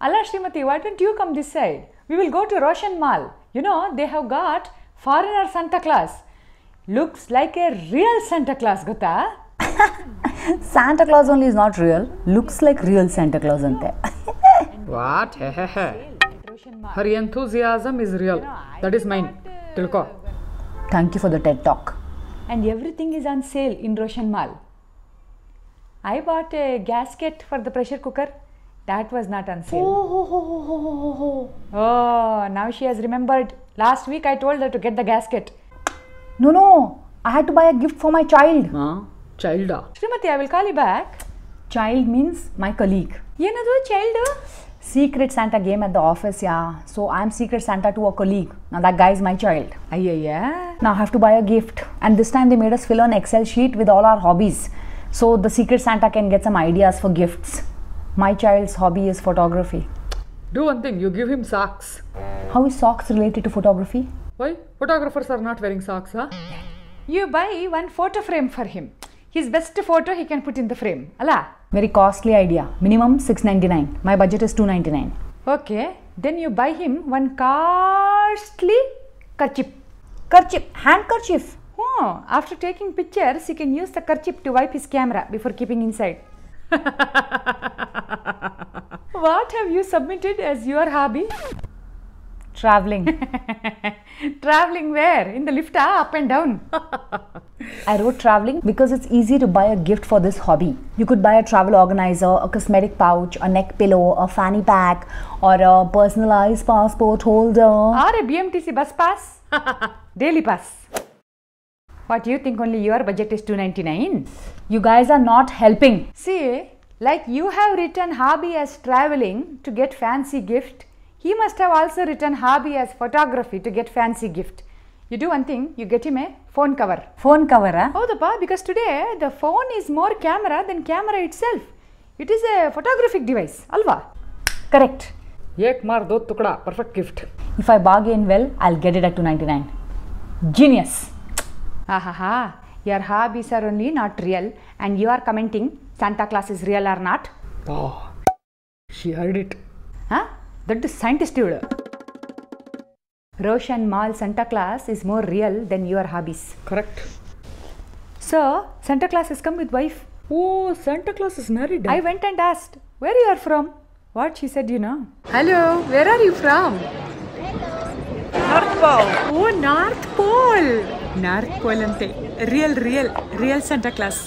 Allah Srimati, why don't you come this side? We will go to Roshan Mall. You know, they have got foreigner Santa Claus. Looks like a real Santa Claus, Gota. Santa Claus only is not real. Looks like real Santa Claus ante. What? Her enthusiasm is real. That is mine. Uh, Tilko. Thank you for the TED talk. And everything is on sale in Roshan Mall. I bought a gasket for the pressure cooker. That was not on sale. Oh, now she has remembered. Last week I told her to get the gasket. No, no. I had to buy a gift for my child. Child. Srimati, I will call you back. Child means my colleague. ಏನದು child Secret Santa game at the office, yeah. So I'm Secret Santa to a colleague. Now that guy is my child. ಅಯ್ಯಯ್ಯ Now I have to buy a gift. And this time they made us fill an Excel sheet with all our hobbies. So the Secret Santa can get some ideas for gifts. My child's hobby is photography. Do one thing, you give him socks. How is socks related to photography? Why? Photographers are not wearing socks, huh? You buy one photo frame for him. His best photo he can put in the frame. Allah. Very costly idea. Minimum 699. My budget is 299. Okay. Then you buy him one costly kerchief. Kerchief, handkerchief. Oh, after taking pictures, he can use the kerchief to wipe his camera before keeping inside. what have you submitted as your hobby? Traveling. Traveling where? In the lift, ah, up and down. I wrote traveling because it's easy to buy a gift for this hobby. You could buy a travel organizer, a cosmetic pouch, a neck pillow, a fanny pack, or a personalized passport holder. or a BMTC bus pass. Daily pass. What do you think only your budget is 299? You guys are not helping. See, like you have written hobby as traveling to get fancy gift, he must have also written hobby as photography to get fancy gift. You do one thing, you get him a phone cover. Phone cover, huh? Oh, the because today the phone is more camera than camera itself. It is a photographic device, alva. Correct. Ek mar do tukda, perfect gift. If I bargain well, I'll get it at 299. Genius. Ahaha, your hobbies are only not real, and you are commenting Santa Claus is real or not? Oh, she heard it. Huh? That is scientist you. Roshan Mall Santa Claus is more real than your hobbies. Correct. So, Santa Claus has come with wife. Oh, Santa Claus is married. I went and asked, where you are from? What she said, you know. Hello, where are you from? North Pole. Oh, North Pole. North Pole. Real, real, real Santa Claus.